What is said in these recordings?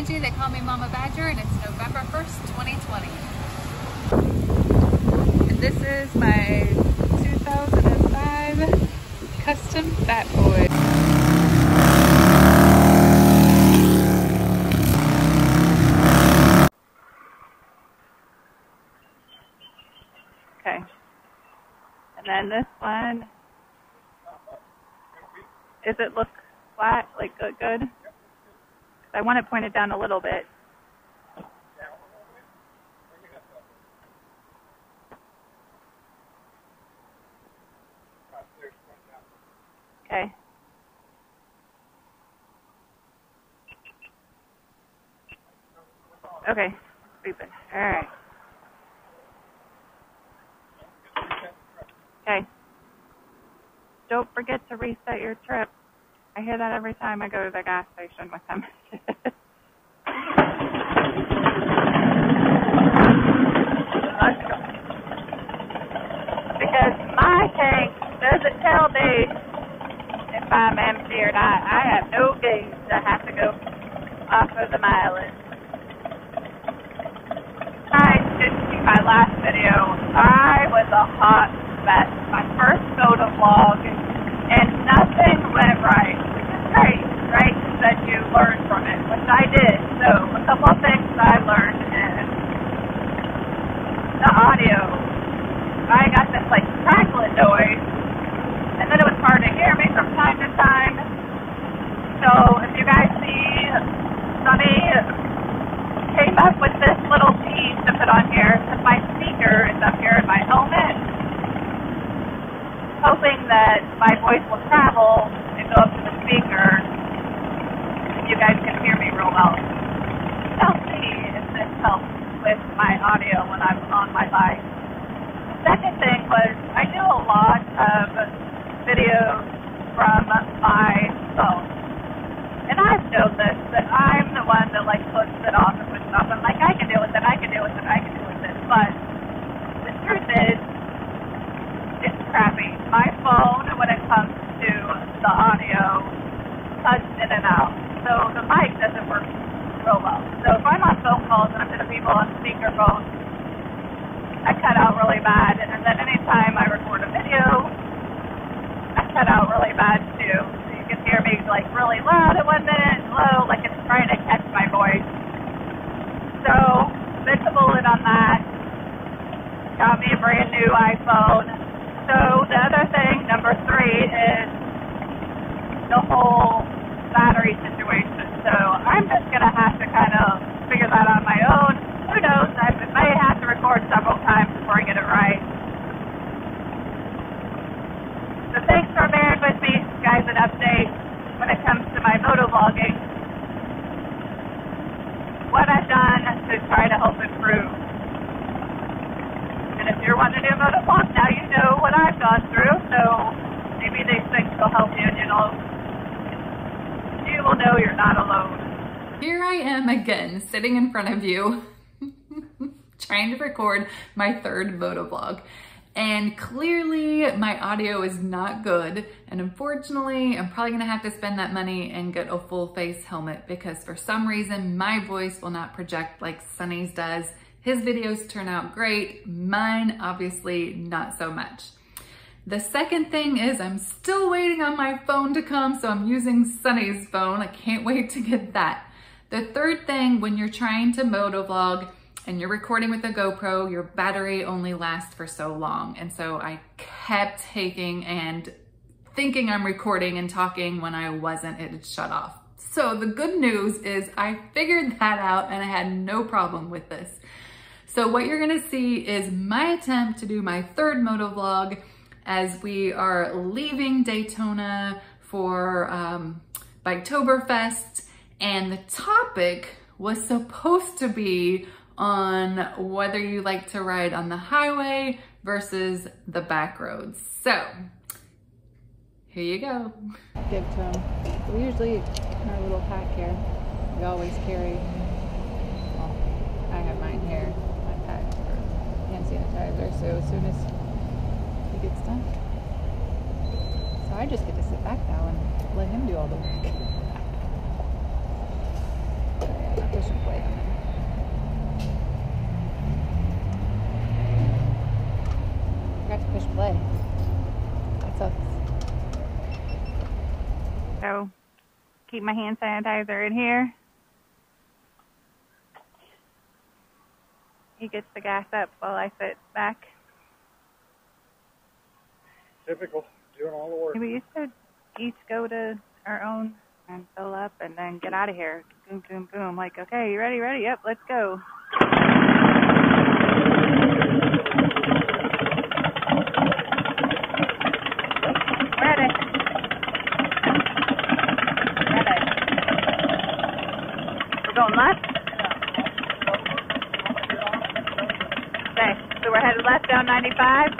Angie, they call me Momma Badger, and it's November 1st, 2020. And this is my 2005 Custom Fat Boy. Okay. And then this one, does it look flat, like good? good? I want to point it down a little bit. Okay. Okay, sleeping. All right. Okay. Don't forget to reset your trip. I hear that every time I go to the gas station with him. because my tank doesn't tell me if I'm empty or not. I have no gauge. I have to go off of the mileage. I did see my last video. I was a hot mess. My first motovlog, and nothing went right. Is great, right? That you learn from it, which I did. So a couple of things I learned is the audio. I got this like crackling noise, and then it was hard to hear me from time to time. So if you guys see Sunny came up with this little piece to put on here because my speaker is up here in my helmet, hoping that my voice will travel and go up to the speaker and you guys can real. Tell me if this helps with my audio when I'm on my bike. The second thing was I do a lot of videos from my phone. And I've noticed that I'm the one that like puts it off and puts it off. I'm like, I can deal with it, I can deal with it. But the truth is, it's crappy. My phone, when it comes to the audio, cuts in and out. So the mic doesn't work real well. So if I'm on phone calls and I'm to the people on speakerphone, I cut out really bad. And then anytime I record a video, I cut out really bad too. So you can hear me like really loud at one minute, and low, like it's trying to catch my voice. So bit the bullet on that. Got me a brand new iPhone. So the other thing, number three, is the whole battery situation. So I'm just gonna have to kind of figure that out on my own. Who knows? I may have to record several times before I get it right. So thanks for bearing with me, guys. An update when it comes to my motovlogging. What I've done to try to help improve. And if you're wanting to do a motovlog, now you know what I've gone through. So maybe these things will help you, and you know, you will know you're not alone. Here I am again, sitting in front of you, trying to record my third motovlog. And clearly my audio is not good. And unfortunately, I'm probably gonna have to spend that money and get a full face helmet because for some reason, my voice will not project like Sunny's does. His videos turn out great, mine obviously not so much. The second thing is I'm still waiting on my phone to come, so I'm using Sunny's phone. I can't wait to get that. The third thing, when you're trying to motovlog and you're recording with a GoPro, your battery only lasts for so long. And so I kept taking and thinking I'm recording and talking when I wasn't, it shut off. So the good news is I figured that out and I had no problem with this. So what you're gonna see is my attempt to do my third motovlog as we are leaving Daytona for um, Biketoberfest. And the topic was supposed to be on whether you like to ride on the highway versus the back roads. So here you go. Give to them. We usually, in our little pack here, we always carry, well, I have mine here, my pack for hand sanitizer. So as soon as he gets done. So I just get to sit back now and let him do all the work. Keep my hand sanitizer in here. He gets the gas up while I sit back. Typical, doing all the work. We used to each go to our own and fill up and then get out of here. Boom, boom, boom. Like, okay, you ready? Ready? Yep, let's go. Ready. Ready. We're going left? Okay, so we're headed left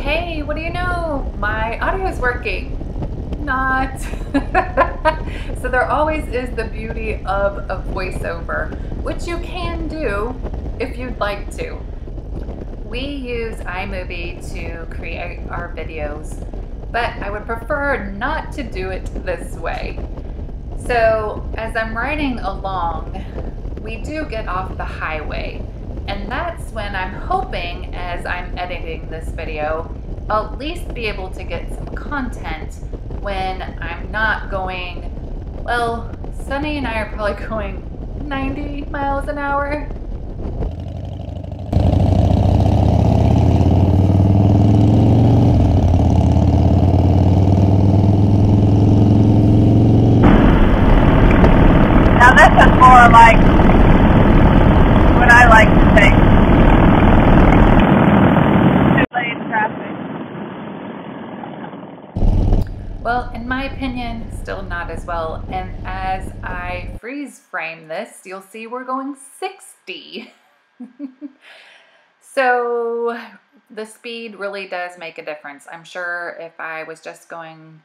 Hey, what do you know? My audio is working. Not. so there always is the beauty of a voiceover, which you can do if you'd like to. We use iMovie to create our videos but I would prefer not to do it this way. So as I'm riding along, we do get off the highway. And that's when I'm hoping, as I'm editing this video, at least be able to get some content when I'm not going, well, Sunny and I are probably going 90 miles an hour. more like what I like to think. Two-lane traffic. Well, in my opinion, still not as well. And as I freeze frame this, you'll see we're going 60. so the speed really does make a difference. I'm sure if I was just going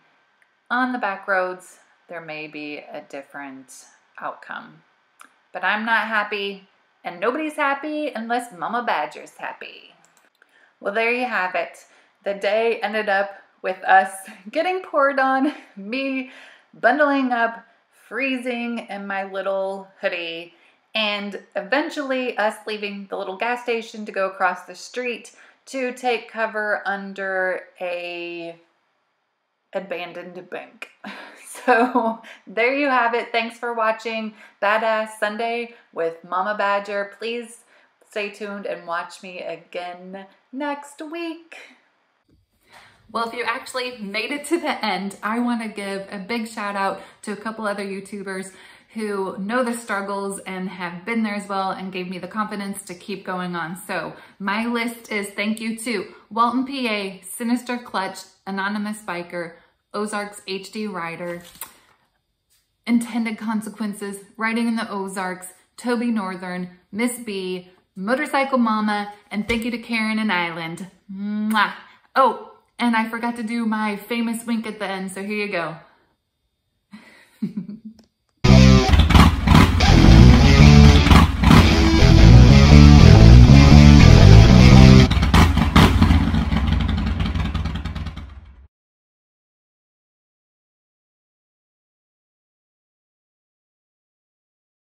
on the back roads, there may be a different outcome. But I'm not happy, and nobody's happy unless Momma Badger's happy. Well, there you have it. The day ended up with us getting poured on, me bundling up, freezing in my little hoodie, and eventually us leaving the little gas station to go across the street to take cover under a abandoned bank. So there you have it. Thanks for watching Badass Sunday with Momma Badger. Please stay tuned and watch me again next week. Well, if you actually made it to the end, I want to give a big shout out to a couple other YouTubers who know the struggles and have been there as well and gave me the confidence to keep going on. So my list is thank you to Walton PA, Sinister Clutch, Anonymous Biker, Ozarks HD Rider, Intended Consequences, Riding in the Ozarks, Toby Northern, Miss B, Motorcycle Mama, and thank you to Karen and Island. Mwah. Oh, and I forgot to do my famous wink at the end, so here you go.